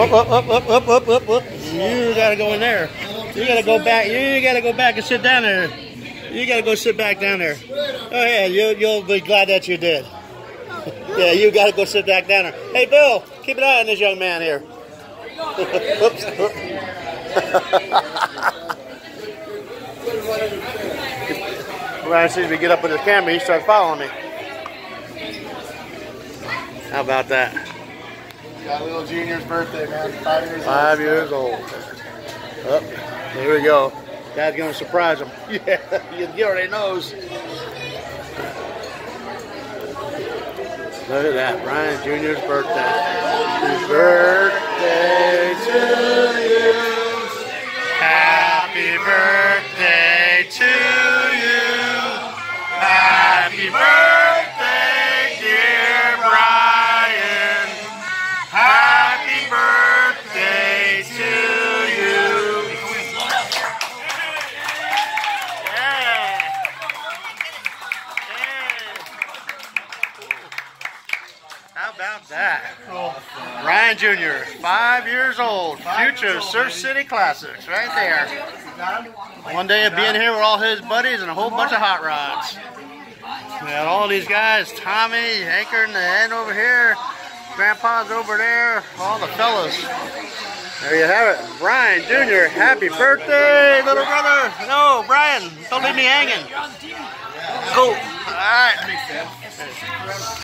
Up, up, up, up, up, up, up, up. You gotta go in there. You gotta go back. You gotta go back and sit down there. You gotta go sit back down there. Oh yeah, you, you'll be glad that you did. yeah, you gotta go sit back down there. Hey, Bill, keep an eye on this young man here. Oops. Ryan sees me get up with his camera, he starts following me. How about that? Got little Junior's birthday, man. Five years Five old. years old. Up, here we go. Dad's gonna surprise him. Yeah, he already knows. Look at that, Brian Jr.'s birthday. Happy birthday to you. Happy birthday to you. Happy birthday, How about that? Brian Jr., five years old, future Surf City Classics, right there. One day of being here with all his buddies and a whole bunch of hot rods. We got all these guys, Tommy, Anchor in the end over here, Grandpa's over there, all the fellas. There you have it. Brian Jr., happy birthday, little brother. No, Brian, don't leave me hanging. Cool. All right.